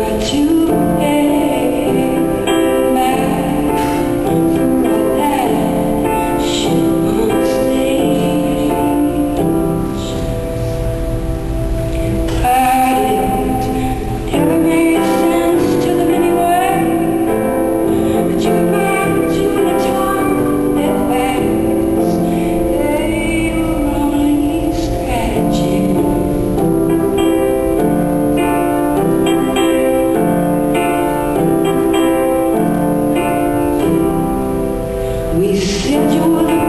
were you. We said you were